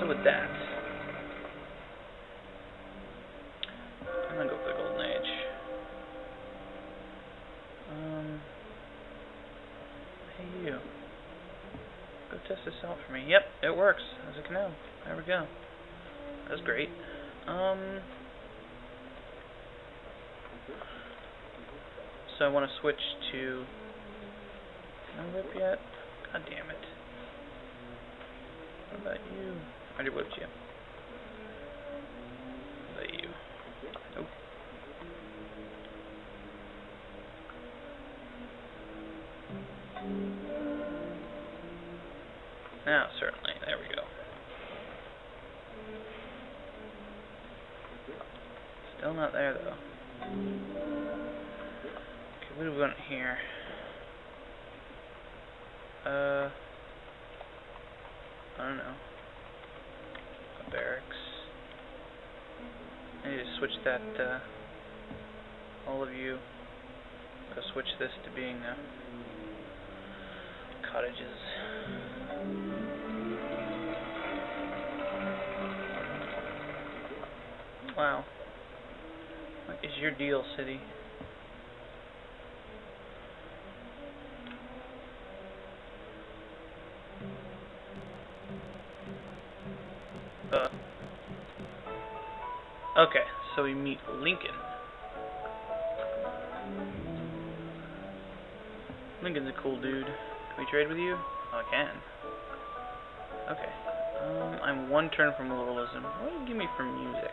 So with that, I'm gonna go for the Golden Age. Um, hey you, go test this out for me. Yep, it works. As a canal. There we go. That's great. Um, so I want to switch to. Can I whip yet? God damn it. What about you? I already whipped you. What you? Nope. Now, certainly. There we go. Still not there, though. Okay, what do we want here? Uh, I don't know. Barracks. I need to switch that, uh, all of you, go switch this to being, uh, cottages. Wow. What is your deal, city? Meet Lincoln. Lincoln's a cool dude. Can we trade with you? Oh, I can. Okay. Um, I'm one turn from liberalism. What do you give me for music?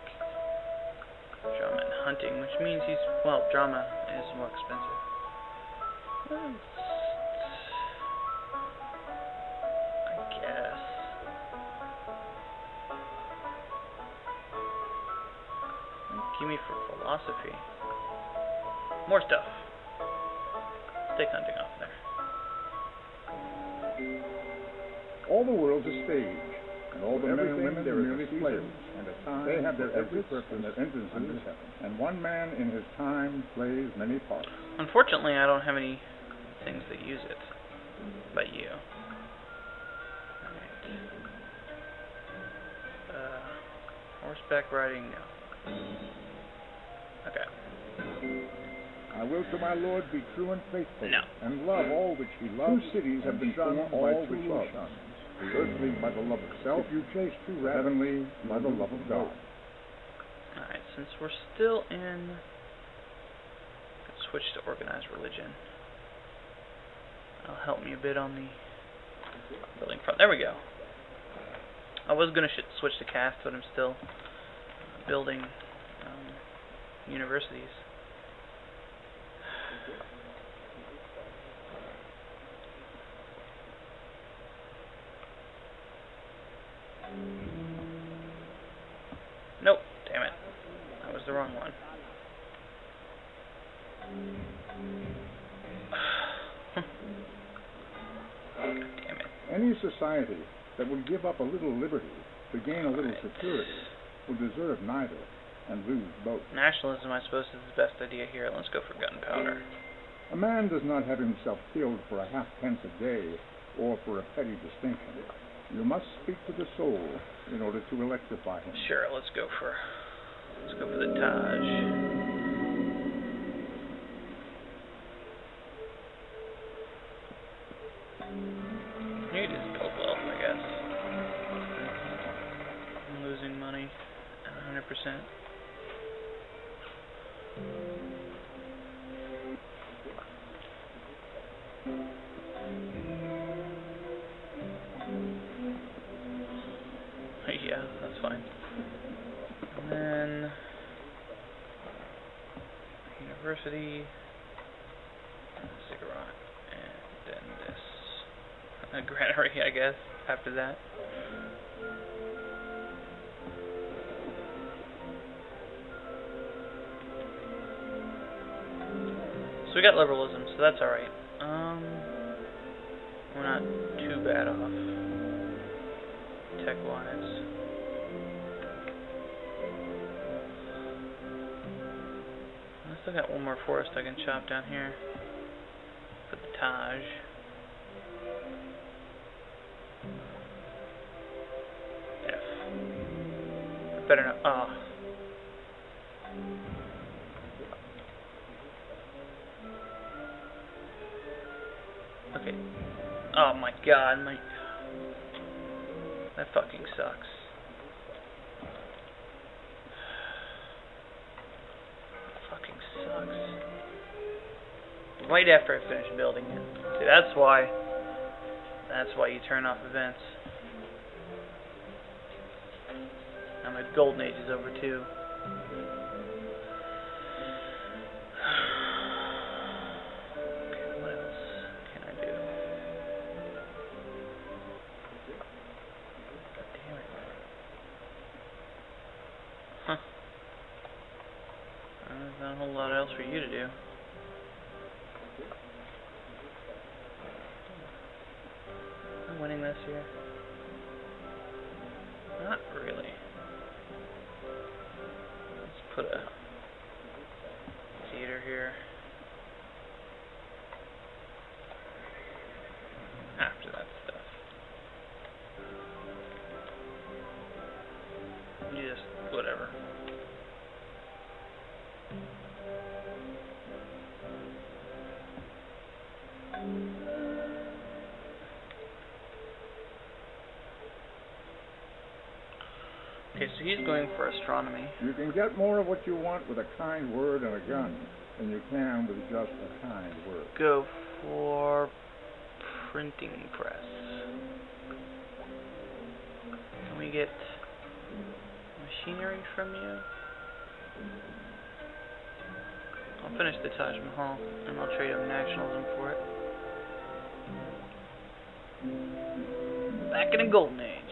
Drama and hunting, which means he's, well, drama is more expensive. Well, Give me for philosophy. More stuff. Stick hunting off there. All the world's a stage, and all the men and women there are merely players, and at times they have their every purpose and entrances under heaven. And one man in his time plays many parts. Unfortunately, I don't have any things that use it. But you. Alright. Uh, horseback riding, no. Okay. I will to my Lord be true and faithful, No. and love all which he loves. Two cities have been formed by true love. The earthly by the love of self, if you chase true the heavenly by the love of God. Alright, since we're still in... Let's switch to organized religion. That'll help me a bit on the building front. There we go. I was going to switch to caste, but I'm still building um, universities. Nope, damn it. That was the wrong one. Damn it. Any society that would give up a little liberty to gain a little security will deserve neither and lose both. Nationalism, I suppose, is the best idea here. Let's go for gunpowder. A man does not have himself killed for a halfpence a day or for a petty distinction. You must speak to the soul in order to electrify him. Sure, let's go for let's go for the Taj. Granary, I guess. After that. So we got liberalism, so that's alright. Um, we're not too bad off tech-wise. I still got one more forest I can chop down here for the Taj. Better not. Oh. Okay. Oh my god, my. That fucking sucks. fucking sucks. Right after I finish building it. See, that's why. That's why you turn off events. My golden age is over too. What else can I do? Damn it. Huh. Uh, not a whole lot else for you to do. Let's put Okay, so he's going for astronomy. You can get more of what you want with a kind word and a gun than you can with just a kind word. Go for printing press. Can we get machinery from you? I'll finish the Taj Mahal and I'll trade him nationalism for it. Back in the golden age,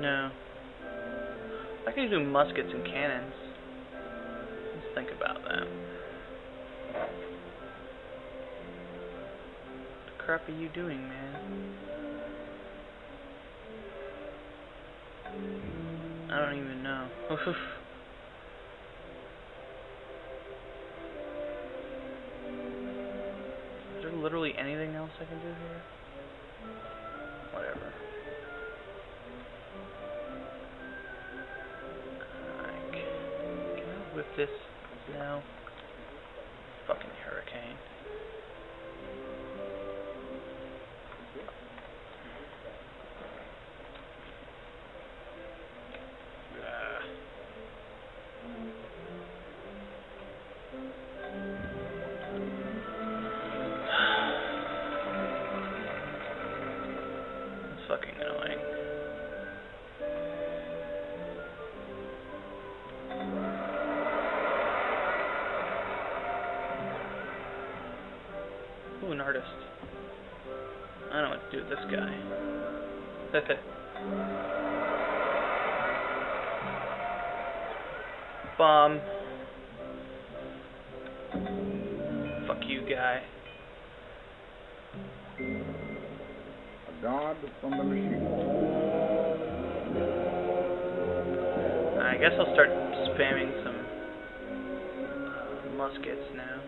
no. I could do muskets and cannons. Let's think about that. What the crap are you doing, man? I don't even know. Is there literally anything else I can do here? Whatever. Whip this now? Fucking hurricane. Fuck you, guy. A god from the machine. I guess I'll start spamming some uh, muskets now.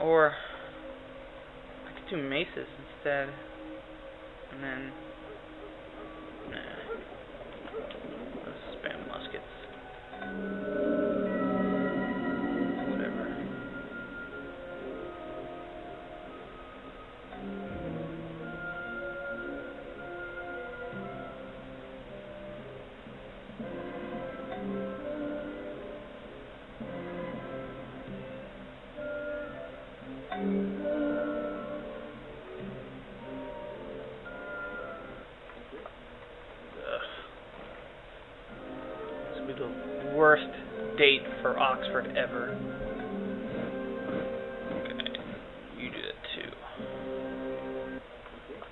Or I could do maces instead. And then the worst date for Oxford ever. Okay, you do that too.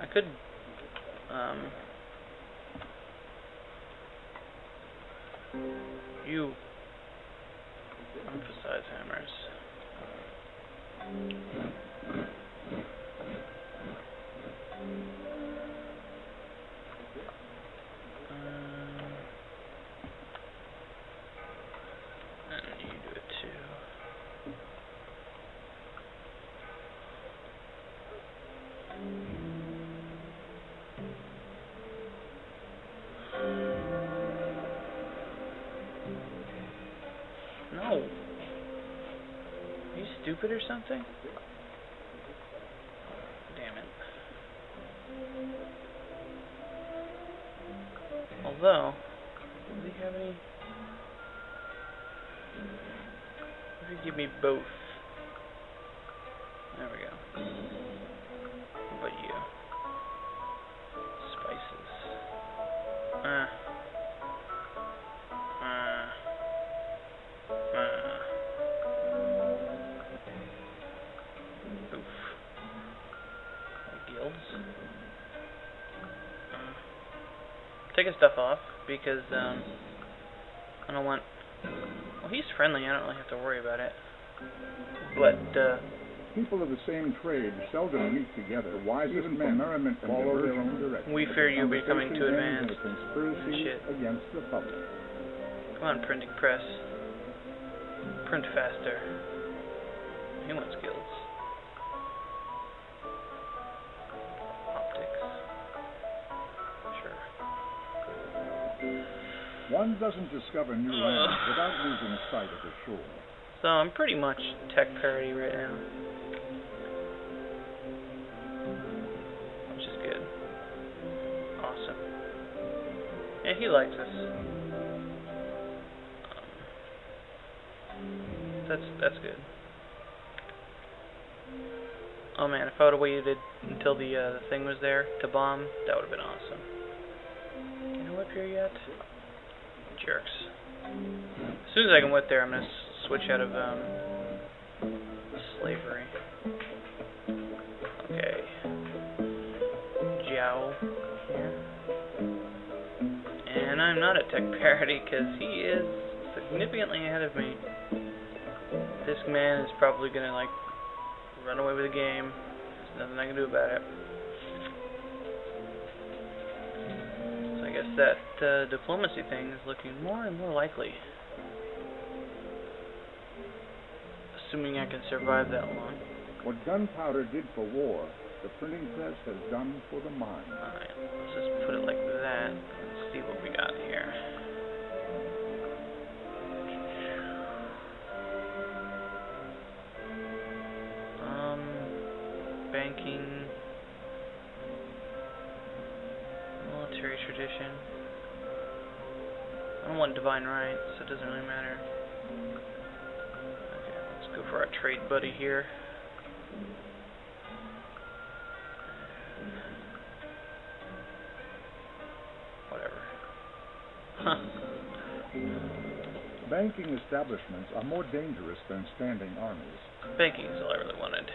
I could, um, stupid or something? Damn it. Although, does he have any? If you give me both. There we go. What about you? Spices. Uh. Uh. Taking stuff off because um I don't want well he's friendly, I don't really have to worry about it. But uh People of the same trade seldom meet together. Wisest men merriment follow their own direction. We fear you becoming too Conversation ends advanced. a conspiracy Shit. against the public. Come on, printing press. Print faster. He wants guilds. One doesn't discover new Ugh. lands without losing sight of the shore. So I'm pretty much tech parity right now. Which is good. Awesome. Yeah, he likes us. Um, that's that's good. Oh man, if I would have waited until the uh, the thing was there to bomb, that would have been awesome. Can I whip here yet? Jerks. As soon as I can whip there, I'm gonna switch out of um, slavery. Okay. Here. And I'm not at tech parity because he is significantly ahead of me. This man is probably gonna like run away with the game. There's nothing I can do about it. That uh, diplomacy thing is looking more and more likely. Assuming I can survive that long. What gunpowder did for war, the printing press has done for the mind. Alright, let's just put it like that. I don't want divine right, so it doesn't really matter. Okay, let's go for our trade buddy here. Whatever. Huh. Banking establishments are more dangerous than standing armies. Banking is all I really wanted.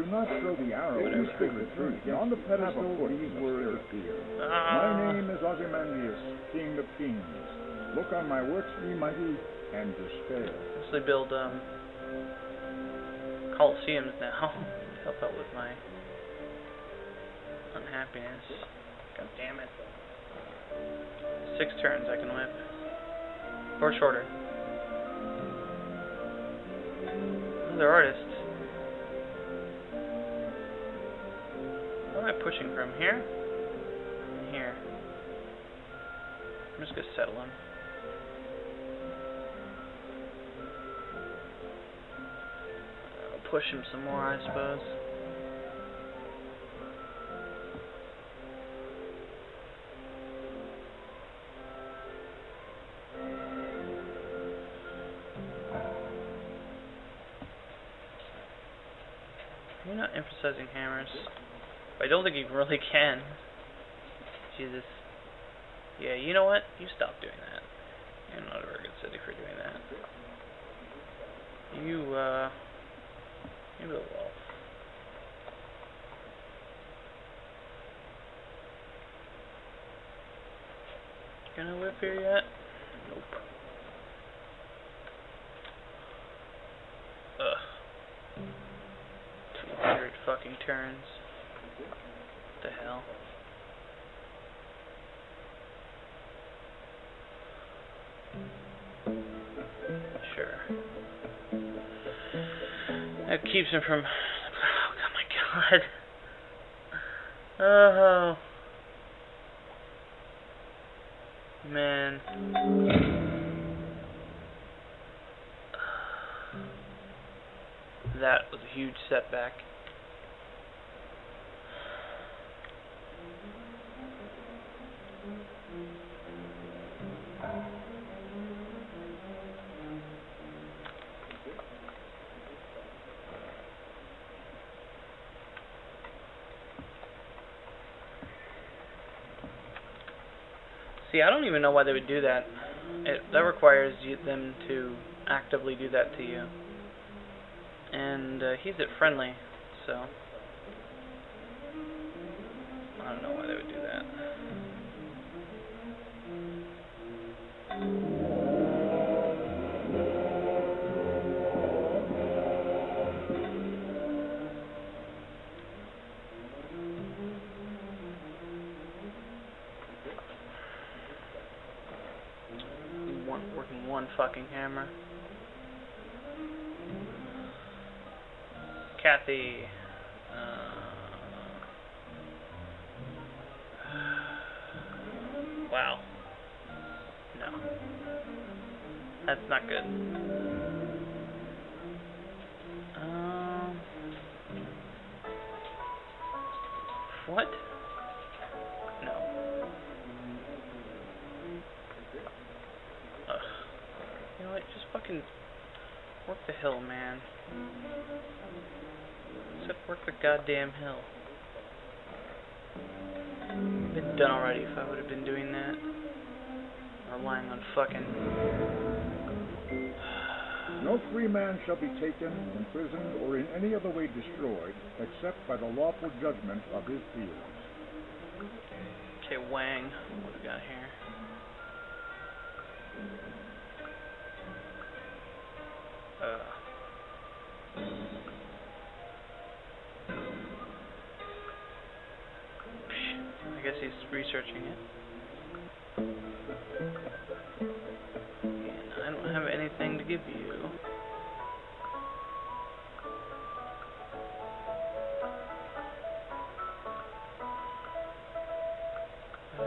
Do not throw the arrow Whatever. you speak the truth. On the pedestal, these words appear. My name is Ozymandias, King of Kings. Look on my works, ye mighty, and despair. Mostly build um coliseums now to help out with my unhappiness. God damn it. Six turns I can whip. Or shorter. Another artist. What am I pushing from? Here? Here. I'm just gonna settle him. I'll push him some more, I suppose. You're not emphasizing hammers. I don't think you really can. Jesus. Yeah, you know what? You stop doing that. You're not a very good city for doing that. You, uh... You a wolf. Gonna whip here yet? Nope. Ugh. 200 fucking turns. Sure. That keeps him from. Oh my god. Oh. Man. That was a huge setback. See, I don't even know why they would do that. It, that requires you, them to actively do that to you. And uh, he's at friendly, so I don't know why they would do that. Fucking hammer. Kathy. Work the goddamn hill. Been done already if I would have been doing that. Relying on fucking. No free man shall be taken, imprisoned, or in any other way destroyed, except by the lawful judgment of his peers. Okay, Wang. What we got here? Uh. I guess he's researching it. And I don't have anything to give you. Uh,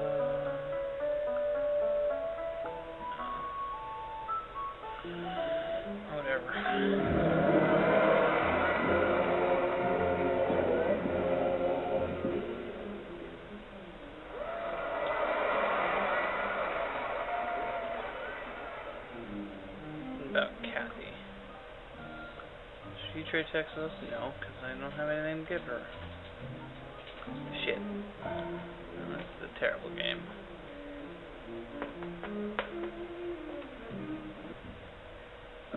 Whatever. Trade Texas? No, because I don't have anything to give her. Shit. Oh, That's a terrible game.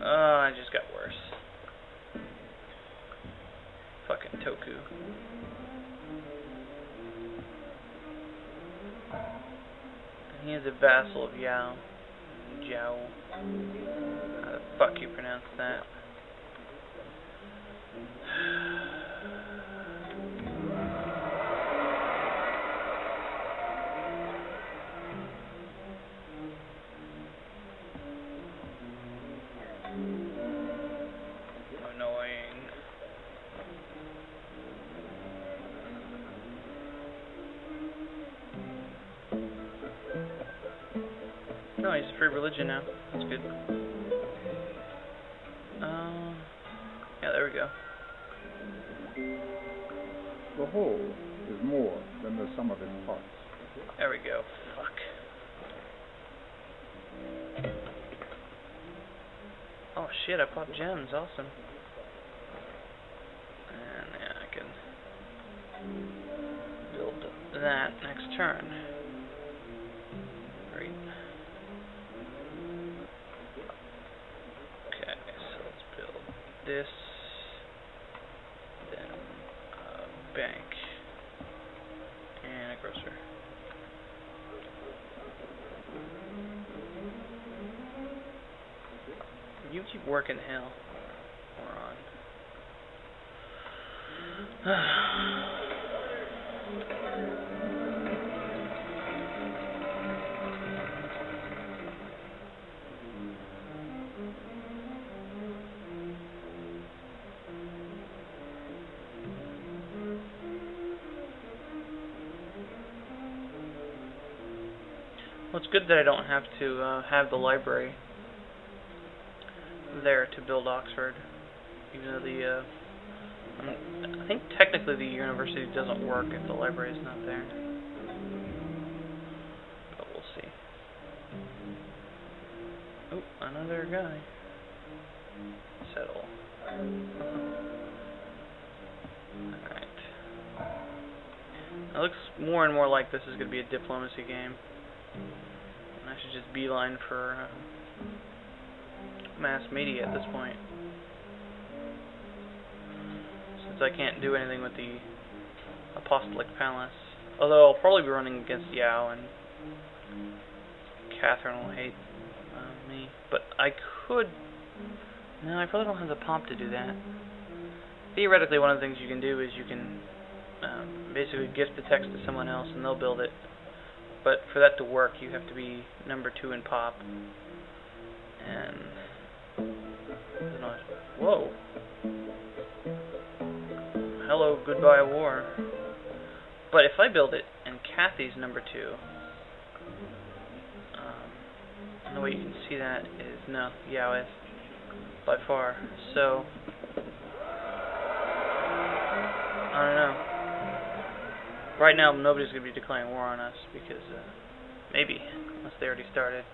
Oh, I just got worse. Fucking Toku. He is a vassal of Yao. Jiao. How the fuck you pronounce that? No, he's free religion now. That's good. Um, yeah, there we go. The whole is more than the sum of its parts. There we go. Fuck. Oh shit, I popped gems. Awesome. And yeah, I can build that You keep working hell. Moron. Well, it's good that I don't have to uh, have the library to build Oxford, even though the uh, I think technically the university doesn't work if the library is not there. But we'll see. Oh, another guy. Settle. Alright. It looks more and more like this is going to be a diplomacy game. And I should just beeline for uh, mass media at this point. Since I can't do anything with the Apostolic Palace. Although I'll probably be running against Yao and Catherine will hate uh, me. But I could... No, I probably don't have the pomp to do that. Theoretically, one of the things you can do is you can um, basically gift the text to someone else and they'll build it. But for that to work, you have to be number two in pop. And... Whoa. Hello, goodbye war. But if I build it and Kathy's number two, um, the way you can see that is no, Yao is by far. So I don't know. Right now, nobody's gonna be declaring war on us because uh, maybe unless they already started.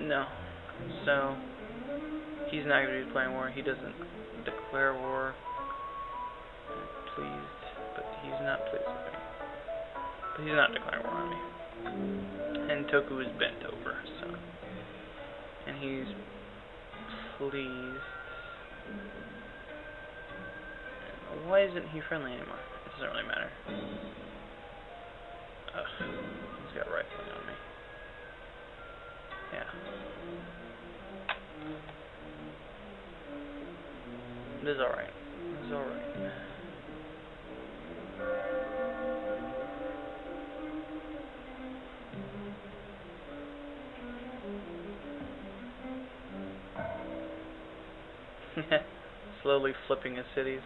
No. So he's not going to be declaring war. He doesn't declare war. I'm pleased, but he's not pleased with me. But he's not declaring war on me. And Toku is bent over, so. And he's pleased. Why isn't he friendly anymore? It doesn't really matter. Ugh, he's got rifling on me. Yeah. It is alright. It is alright. Slowly flipping his cities.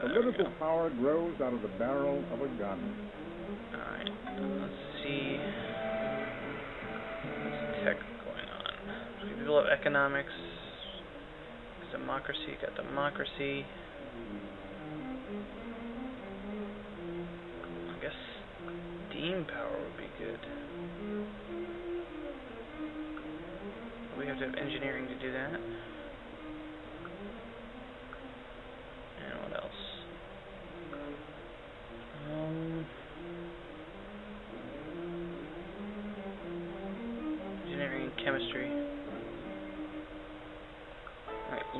Political power grows out of the barrel of a gun. Alright, let's see People economics, democracy, got democracy. I guess steam power would be good. We have to have engineering to do that.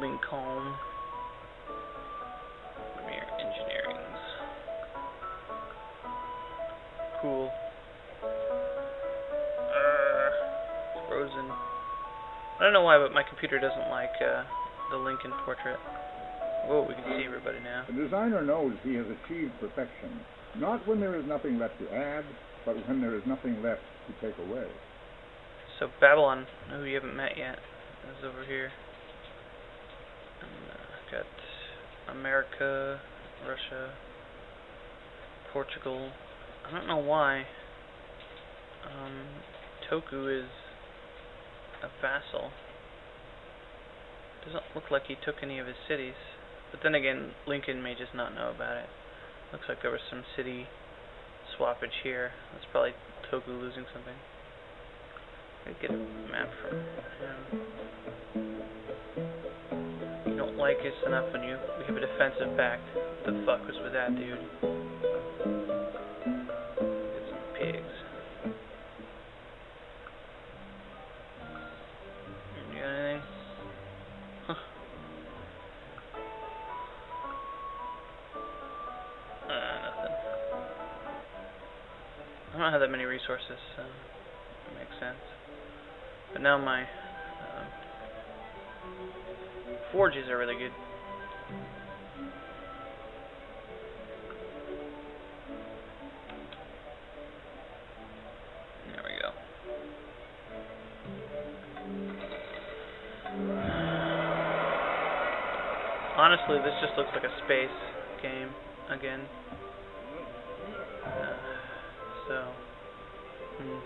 Lincoln. Premier engineering's. Cool. Uh, frozen. I don't know why, but my computer doesn't like uh, the Lincoln portrait. Whoa, we can see everybody now. The designer knows he has achieved perfection, not when there is nothing left to add, but when there is nothing left to take away. So Babylon, who you haven't met yet, is over here. Got America, Russia, Portugal. I don't know why. Um, Toku is a vassal. Doesn't look like he took any of his cities. But then again, Lincoln may just not know about it. Looks like there was some city swappage here. That's probably Toku losing something. I get a map from him. Like it's enough on you we have a defensive pact. The fuck was with that dude? Some pigs. You got anything? Huh. Uh, nothing. I don't have that many resources, so it makes sense. But now my forges are really good. There we go. Honestly, this just looks like a space game again. Uh, so, hmm.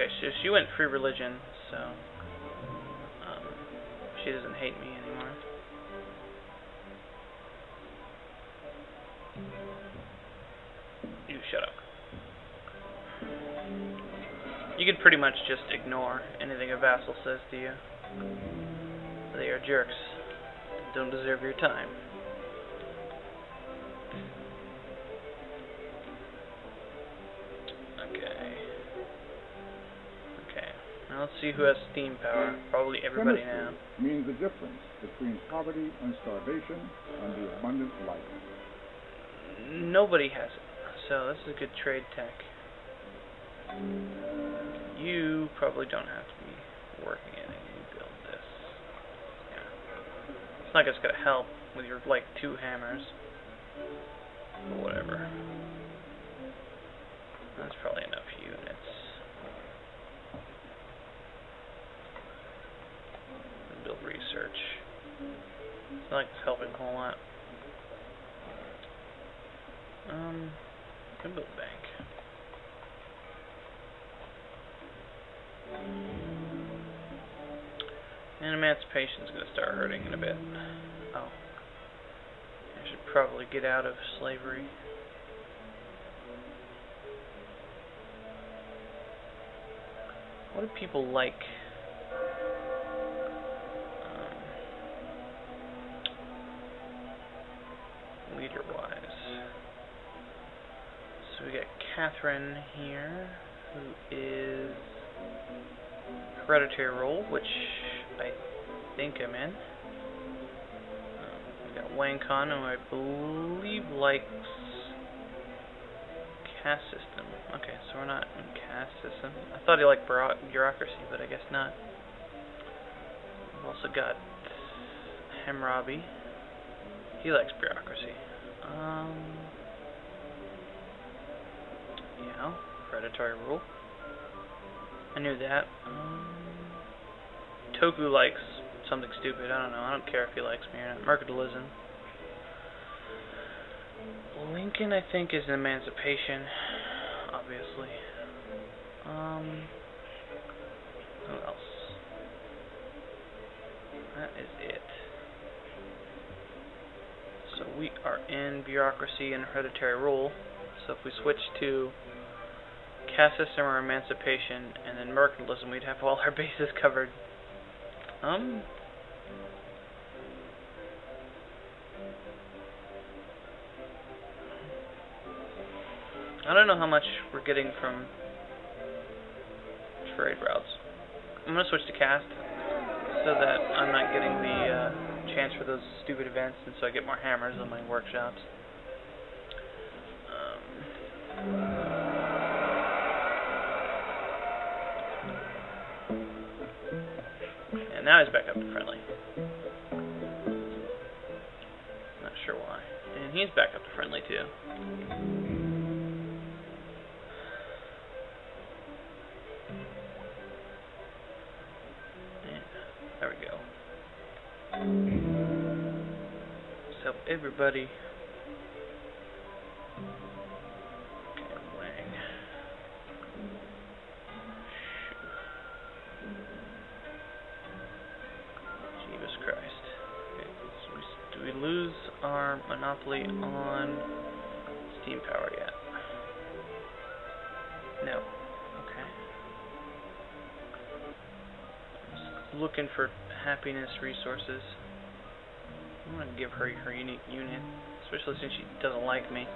Okay, so she went free religion, so um, she doesn't hate me anymore. You shut up. You can pretty much just ignore anything a vassal says to you. They are jerks. Don't deserve your time. Let's see who has steam power. Probably everybody Chemistry now. means the difference between poverty and starvation and the abundant life. Nobody has it. So this is a good trade tech. You probably don't have to be working in it. You build this. Yeah. It's not just gonna help with your like two hammers. But whatever. That's probably enough units. Build research. It's like it's helping a whole lot. Um, can build a bank. And emancipation's gonna start hurting in a bit. Oh. I should probably get out of slavery. What do people like? Um, leader-wise. So we got Catherine here, who is hereditary rule, which I think I'm in. Um, we got Wang Kon, who I believe likes caste system. Okay, so we're not in caste system. I thought he liked bureaucracy, but I guess not. We've also got Hammurabi. He likes bureaucracy. Um, yeah, predatory rule. I knew that. Um, Toku likes something stupid. I don't know. I don't care if he likes me or not. Mercantilism. Lincoln, I think, is emancipation, obviously. Um, who else? That is it. We are in bureaucracy and hereditary rule. So if we switch to caste system or emancipation and then mercantilism, we'd have all our bases covered. Um, I don't know how much we're getting from trade routes. I'm gonna switch to caste so that I'm not getting the uh, chance for those stupid events, and so I get more hammers on my workshops. Um, and now he's back up to friendly. Not sure why. And he's back up to friendly too. There we go. So everybody. Okay, do we lose our monopoly on steam power yet? No. Okay. Just looking for happiness resources. I'm gonna give her her unique unit, especially since she doesn't like me.